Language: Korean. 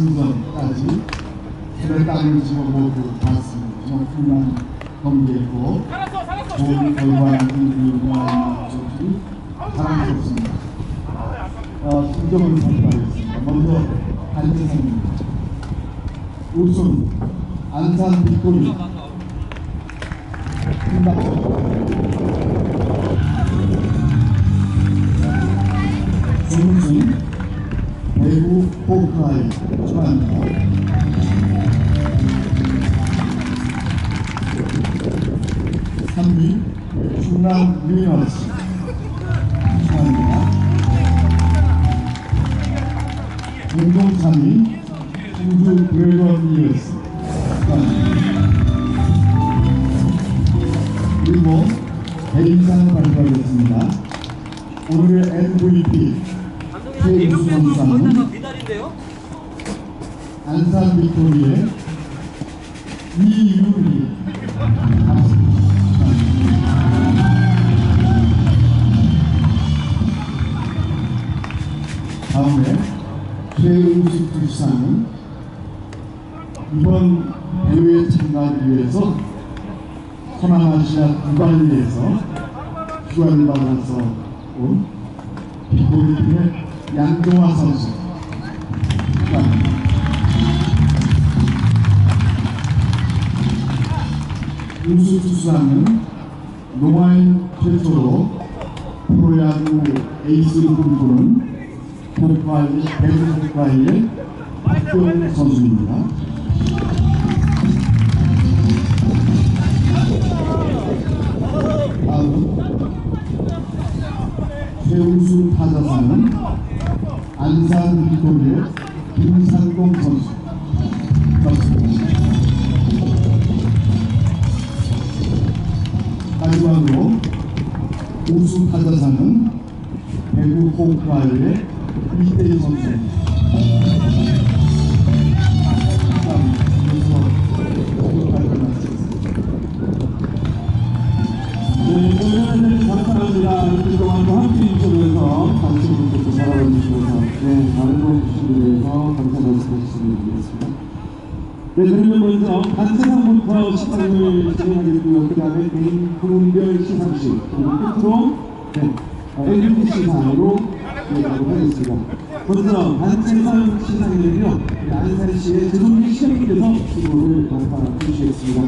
결승전까지 세대 땅을 집어 모두 봤습니다. 정말 경기였고 좋은 결과를 조직이 자랑스럽습니다. 어, 승점을 발표하겠습니다. 먼저 안재상입니다. 우승 안산 빅토리 김박 포크아이 축하합니다. 3위 충남 유니버스 축하합니다. 공동 3위 충주 드래곤 이어스 축하합니다. 그리고 개인상을 발표하겠습니다. 오늘의 MVP 최우수 선수상은 미달인데요? 안산 빅토리의 이유리. 다음에 최우수 수상은 이번 대회에 참가하기 위해서 서남아시아 두바이에서 휴가를 받아서 온 빅토리 팀의 양동화 선수 우수투수상은 농아인 최초로 프로야구 에이스를 꿈꾸는 포크아이 대구 포크아이의 박병 선수입니다. 다음 최우수 타자상은 안산 빅토리의 김상동 선수. 우수 타자상은 대구 홍파이의 이대희 선수입니다. 네, 오늘은 감사합니다. 이틀 동안도 함께 해주셔서 당신 분들도 바라봐 주시면서 네, 많은 주신 분에 대해서 감사 말씀해 주시면 되겠습니다. 네, 그러면 먼저 단체상부터 시상을 진행하겠고요. 그 다음에 개인 부문별 시상식, 그리고 끝으로 네, MVP 시상으로 진행하도록 하겠습니다. 먼저 단체상 시상에는요, 우리 안산시의 재성민 시장님께서 수고를 감사해 주시겠습니다.